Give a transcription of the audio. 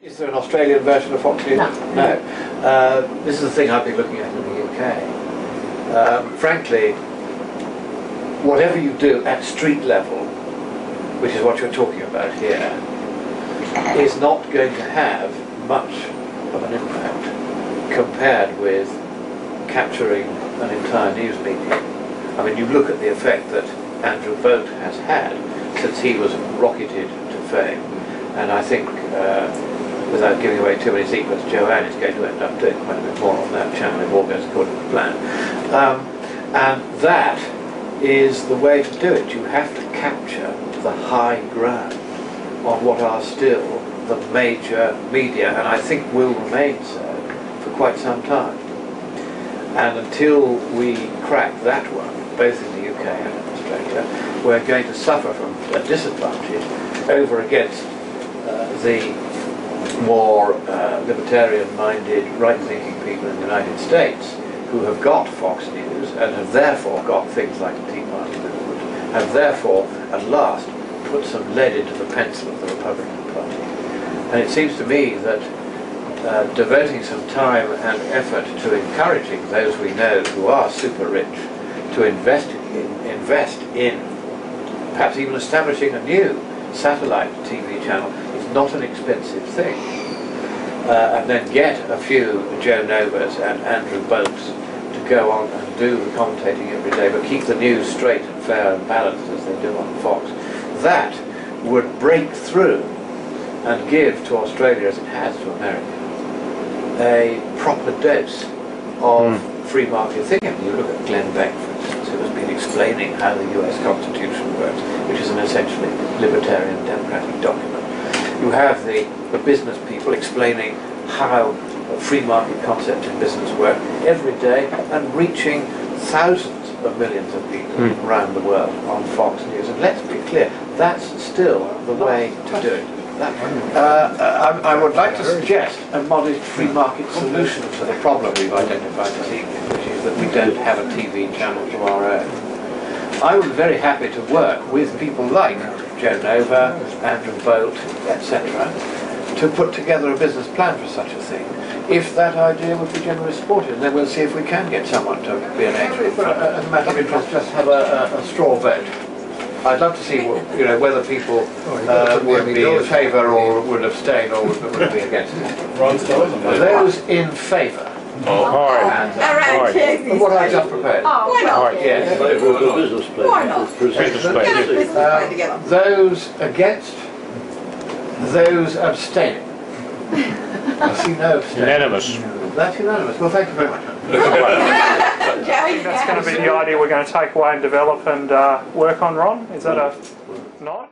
Is there an Australian version of Fox News? No. No. Uh, this is the thing I've been looking at in the UK. Um, frankly, whatever you do at street level, which is what you're talking about here, is not going to have much of an impact compared with capturing an entire news media. I mean, you look at the effect that Andrew Bolt has had since he was rocketed to fame, and I think, uh, without giving away too many secrets, Joanne is going to end up doing quite a bit more on that channel if all goes according to plan. Um, and that is the way to do it. You have to capture the high ground on what are still the major media, and I think will remain so for quite some time. And until we crack that one, both in the UK and in Australia, we're going to suffer from a disadvantage over against uh, the more uh, libertarian-minded, right-thinking people in the United States who have got Fox News and have therefore got things like the Tea Party movement, have therefore, at last, put some lead into the pencil of the Republican Party. And it seems to me that uh, devoting some time and effort to encouraging those we know who are super rich to invest in, invest in perhaps even establishing a new satellite TV channel not an expensive thing. Uh, and then get a few Jo Novas and Andrew Bolts to go on and do the commentating every day, but keep the news straight and fair and balanced as they do on Fox. That would break through and give to Australia, as it has to America, a proper dose of free market thinking. You look at Glenn Beck, for instance, who has been explaining how the US Constitution works, which is an essentially libertarian democratic document. You have the, the business people explaining how a free market concept in business work every day and reaching thousands of millions of people hmm. around the world on Fox News. And let's be clear, that's still the way to do it. That, uh, uh, I, I would like to suggest a modest free market solution to the problem we've identified this evening, which is that we don't have a TV channel to our own. I would be very happy to work with people like Jo Nova, Andrew Bolt, etc., to put together a business plan for such a thing. If that idea would be generally supported, and then we'll see if we can get someone to be an agent. But uh, as a matter of interest, just have a, a, a straw vote. I'd love to see, what- you know, whether people uh, would be in favour or would abstain or would, would be against it. Those in favour? Aye. Around Of what I just proposed? Why not? Yes. Why not? Business Get a plan. business plan together. Those against? Those abstaining? I see no abstaining. Unanimous. That's unanimous. Well, thank you very much. That's going to be the idea we're going to take away and develop and uh, work on, Ron? Is that a nod?